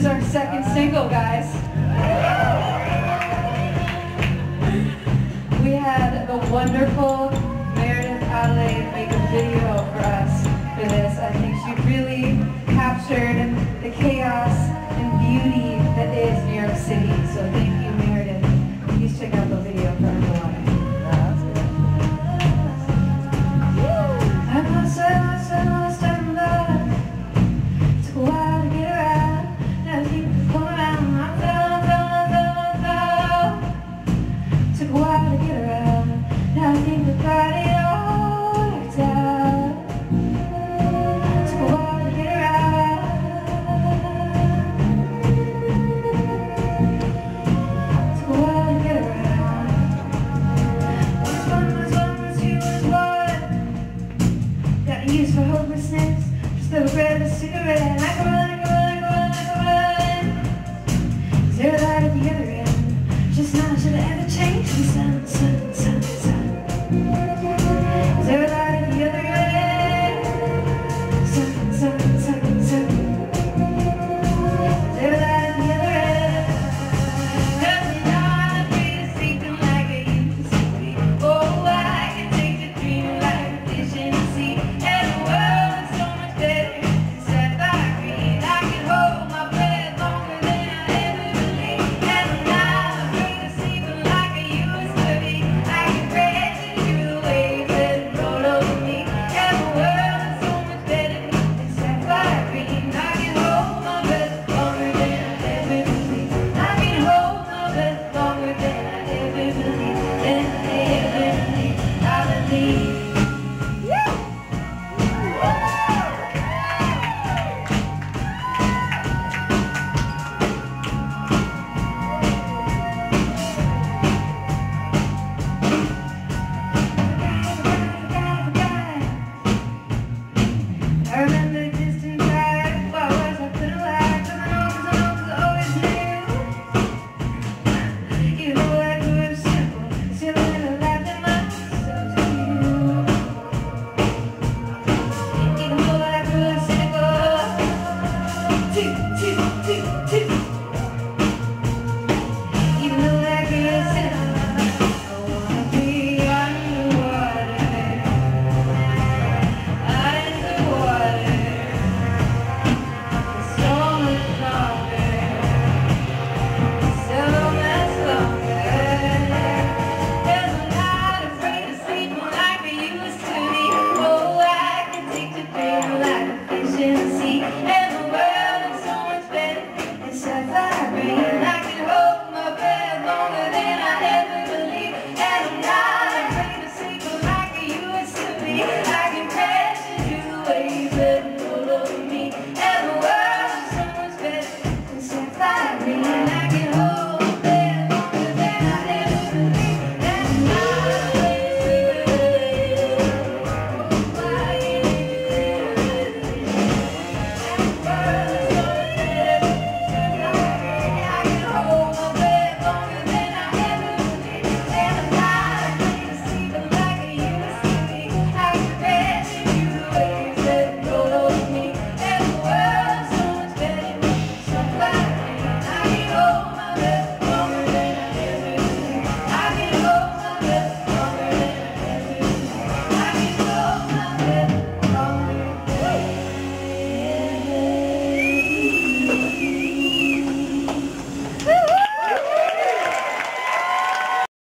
is our second single, guys. We had the wonderful Meredith Adelaide make a video for us for this. I think she really captured the chaos a cigarette. I go run, I run, I run, I run. There light at the other end? Just not should have ever changed me, son. You.